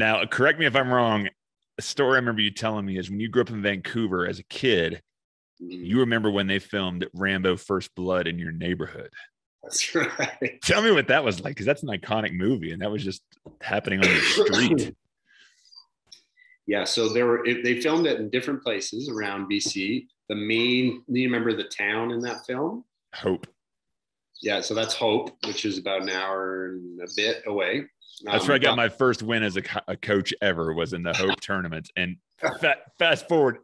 Now, correct me if I'm wrong. A story I remember you telling me is when you grew up in Vancouver as a kid, Mhm. you remember when they filmed Rambo First Blood in your neighborhood. That's right. Tell me what that was like, because that's an iconic movie, and that was just happening on the street. Yeah, so there were they filmed it in different places around BC. The main, do you remember the town in that film? Hope. Yeah, so that's Hope, which is about an hour and a bit away. That's Um, where I got my first win as a, co- a coach ever was in the Hope tournament. And fa- fast forward,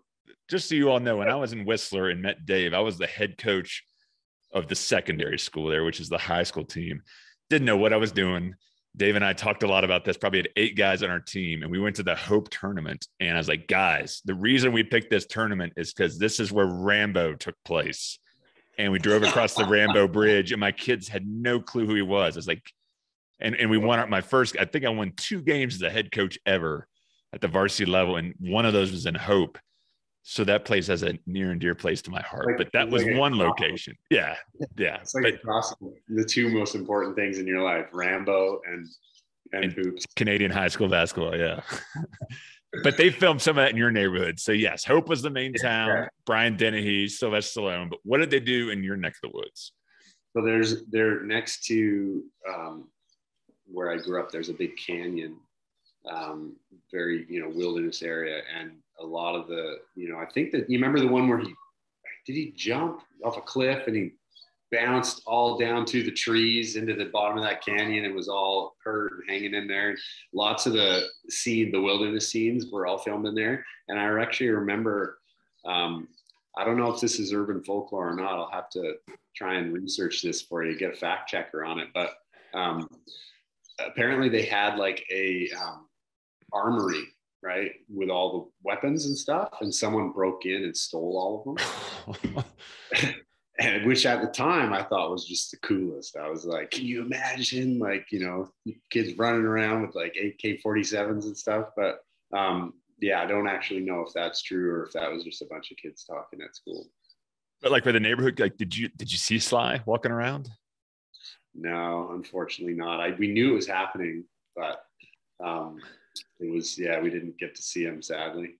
just so you all know, when I was in Whistler and met Dave, I was the head coach of the secondary school there, which is the high school team. Didn't know what I was doing. Dave and I talked a lot about this. Probably had eight guys on our team, and we went to the Hope tournament. And I was like, guys, the reason we picked this tournament is because this is where Rambo took place. And we drove across the Rambo Bridge, and my kids had no clue who he was. I was like, and and we won our- my first. I think I won two games as a head coach ever at the varsity level, and one of those was in Hope. So that place has a near and dear place to my heart. Like- but that was like one location. Yeah, yeah. It's like But the two most important things in your life, Rambo and and, And- hoops. Canadian high school basketball, yeah. but they filmed some of that in your neighborhood. So yes, Hope was the main town. Yeah. Brian Dennehy, Sylvester Stallone. But what did they do in your neck of the woods? So there's they're next to um, where I grew up. There's a big canyon, um, very you know wilderness area, and a lot of the you know I think that you remember the one where he did he jump off a cliff and he bounced all down to the trees into the bottom of that canyon and was all hurt hanging in there. Lots of the scene, the wilderness scenes, were all filmed in there, and I actually remember. Um, I don't know if this is urban folklore or not. I'll have to try and research this for you, get a fact checker on it. But um, apparently, they had like a um, armory, right, with all the weapons and stuff, and someone broke in and stole all of them. Which at the time I thought was just the coolest. I was like, can you imagine, like, you know, kids running around with like AK 47s and stuff? But um, yeah, I don't actually know if that's true or if that was just a bunch of kids talking at school. but like for the neighborhood, like did you did you see Sly walking around? No, unfortunately not. I we knew it was happening, but um, it was yeah, we didn't get to see him sadly.